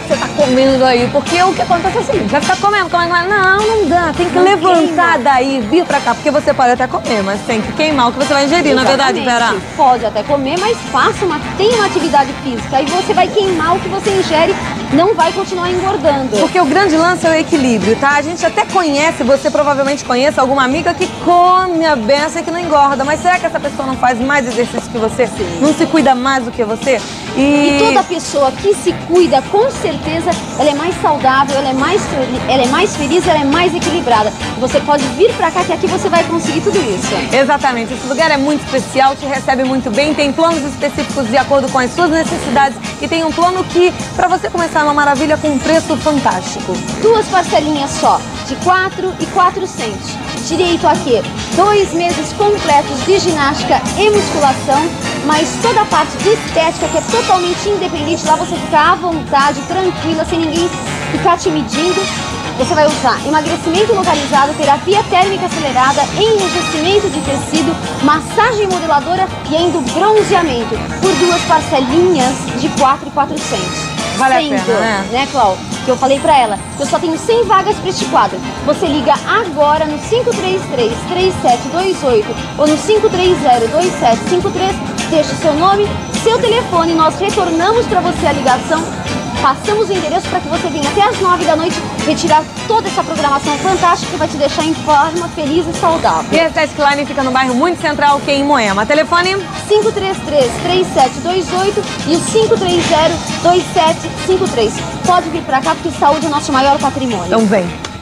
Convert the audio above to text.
que você tá comendo aí. Porque o que acontece é o seguinte, vai ficar comendo, comendo, comendo. Não, não dá. Tem que Não levantar queima. daí, vir pra cá. Porque você pode até comer, mas tem que queimar o que você vai ingerir, na é verdade, Exatamente. Pera? Pode até comer, mas faça uma, tenha uma atividade física. Aí você vai queimar o que você ingere, não vai continuar engordando. Porque o grande lance é o equilíbrio, tá? A gente até conhece, você provavelmente conhece alguma amiga que come a benção e que não engorda. Mas será que essa pessoa não faz mais exercício que você? Não se cuida mais do que você? E toda pessoa que se cuida, com certeza, ela é mais saudável, ela é mais, ela é mais feliz, ela é mais equilibrada. Você pode vir pra cá que aqui você vai conseguir tudo isso. Exatamente, esse lugar é muito especial, te recebe muito bem, tem planos específicos de acordo com as suas necessidades e tem um plano que, pra você começar, é uma maravilha com um preço fantástico. Duas parcelinhas só, de 4 e 400. Direito a quê? Dois meses completos de ginástica e musculação, mas toda a parte de estética que é totalmente independente, lá você fica à vontade, tranquila, sem ninguém ficar te medindo. Você vai usar emagrecimento localizado, terapia térmica acelerada, enrijecimento de tecido, massagem modeladora e ainda bronzeamento por duas parcelinhas de 4 e 400. Vale a Sendo, pena, né? né, Clau? Que eu falei pra ela que eu só tenho 100 vagas pra este quadro. Você liga agora no 533-3728 ou no 530-2753, deixa o seu nome, seu telefone, nós retornamos pra você a ligação, passamos o endereço para que você venha até as 9 da noite retirar toda essa programação fantástica que vai te deixar em forma, feliz e saudável. E a Estética Line fica no bairro muito central, que é em Moema. Telefone 533-3728 e o 530-2753. Pode vir pra cá porque saúde é o nosso maior patrimônio. Então vem.